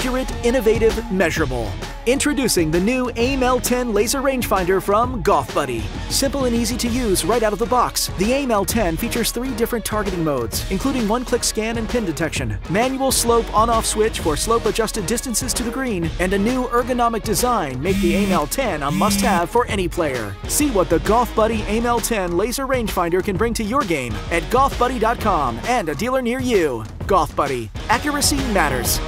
Accurate, innovative, measurable. Introducing the new AIM-L10 laser rangefinder from Golf Buddy. Simple and easy to use right out of the box, the AIM-L10 features three different targeting modes, including one-click scan and pin detection, manual slope on-off switch for slope-adjusted distances to the green, and a new ergonomic design make the AIM-L10 a must-have for any player. See what the Golf Buddy AIM-L10 laser rangefinder can bring to your game at golfbuddy.com and a dealer near you. Golf Buddy. Accuracy matters.